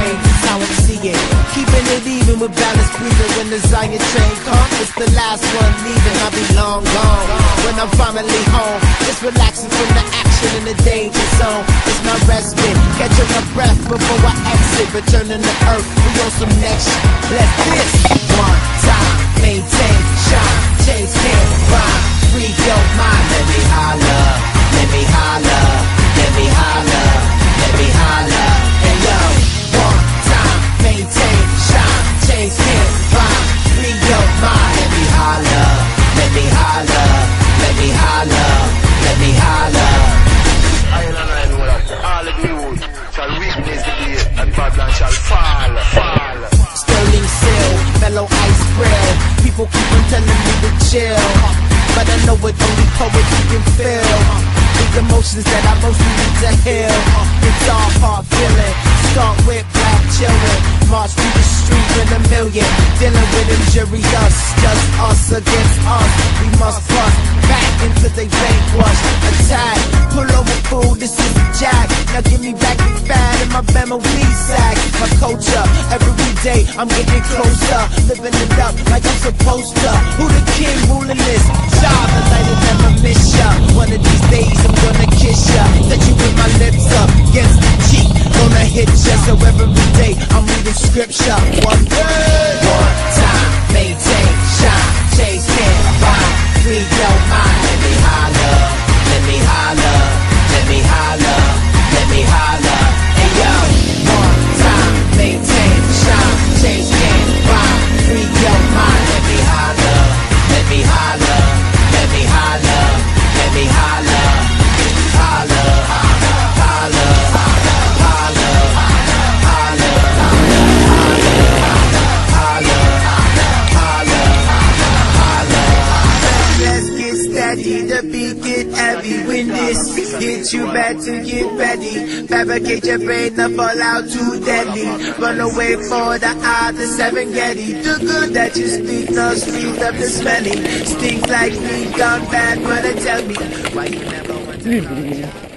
way, that's how I see it. Keeping it even with balance breathing when the Zion train comes. It's the last one leaving, I'll be long gone. When I'm finally home, it's relaxing from the action in the danger zone. It's my respite, catching my breath before I exit. Returning to earth, we on some next. Let this one time maintain, shine, chase, can't Babylon shall fall, fall. Sterling Seal, mellow ice grill. People keep on telling me to chill, but I know it only poets can feel. The emotions that I mostly need to heal. It's all hard feeling. Start with black children, march through the street with a million, dealing with injury us, just us against us. We must bust back into the vanquish. Attack, pull over fool, this is jack. Now give me back the fat in my memory sack. My culture, every day I'm getting closer, living it up like I'm supposed to. Who the king ruling this? Job, the light will never miss ya. One of these days I'm gonna kiss ya. That you with my lips up against the cheek, gonna hit ya. So every day I'm reading scripture. Steady, the beat get heavy. When this get you back to get ready. Fabricate your brain to fall out too deadly. Run away for the eye, the seven Getty. The good that you speak, no speed of the smelly. Stinks like me, gone bad, wanna tell me why you never want to.